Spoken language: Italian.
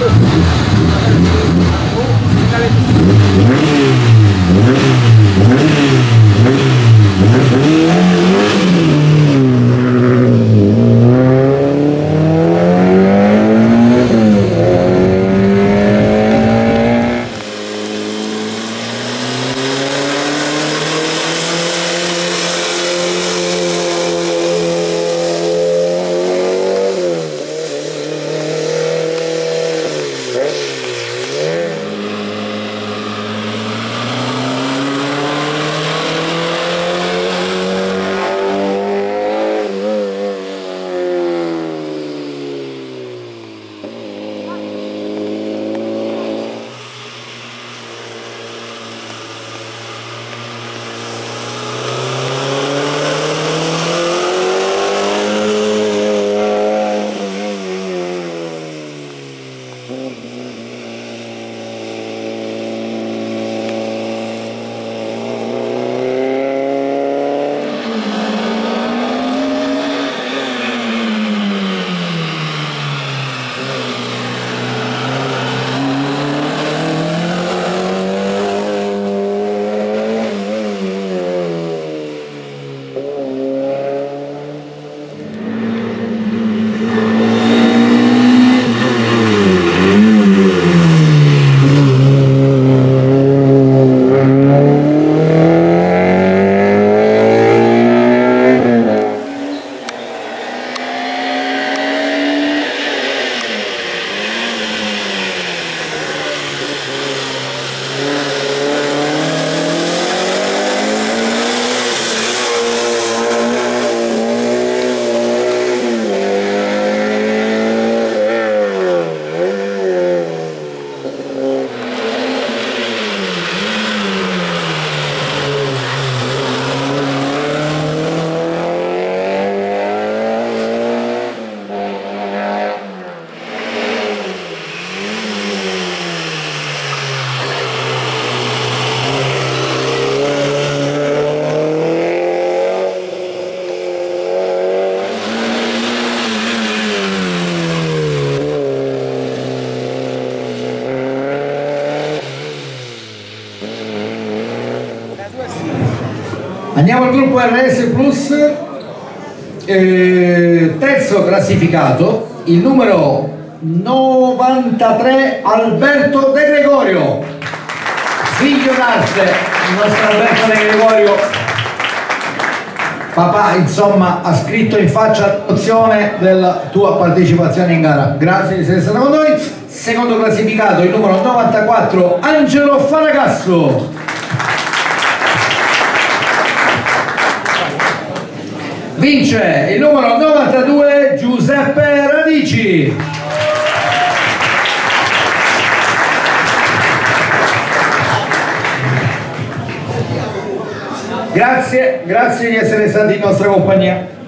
Thank you. Mm-hmm. Uh... Andiamo al gruppo RS Plus, eh, terzo classificato, il numero 93 Alberto De Gregorio, figlio d'arte, il nostro Alberto De Gregorio. Papà, insomma, ha scritto in faccia l'azione della tua partecipazione in gara. Grazie di essere stato con noi. Secondo classificato, il numero 94 Angelo Faragasso. Vince il numero 92 Giuseppe Radici. Grazie, grazie di essere stati in nostra compagnia.